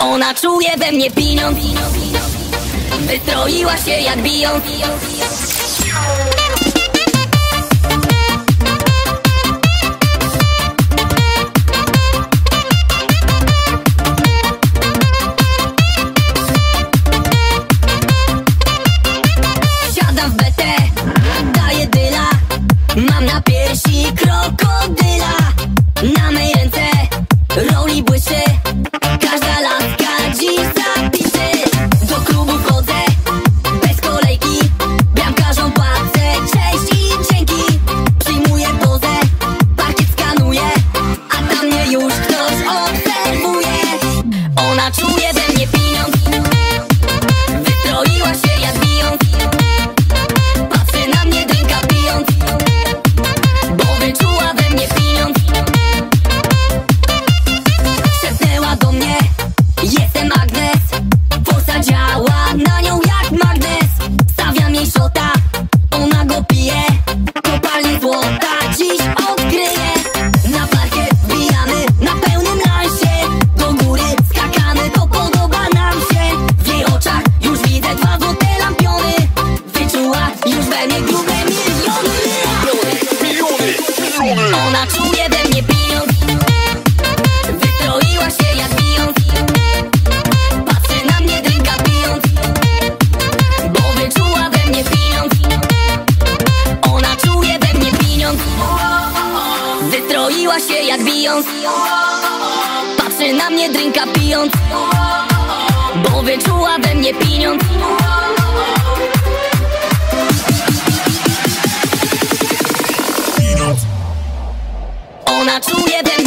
Ona czuje we mnie pieniądz Wystroiła się jak biją. Siadam w betę, daję dyla. Mam na piersi krokodyla. Na mej ręce roli błyszy już ktoś obserwuje Ona czuje we mnie pieniądz Ona czuje we mnie pieniądz Wystroiła się jak bijąc Patrzy na mnie drinka pijąc. Bo wyczuła we mnie pieniądz. Ona czuje we mnie pieniądz. Wystroiła się jak bijąc. Patrzy na mnie drinka pijąc. Bo wyczuła we mnie pieniądz Ona czuje we mnie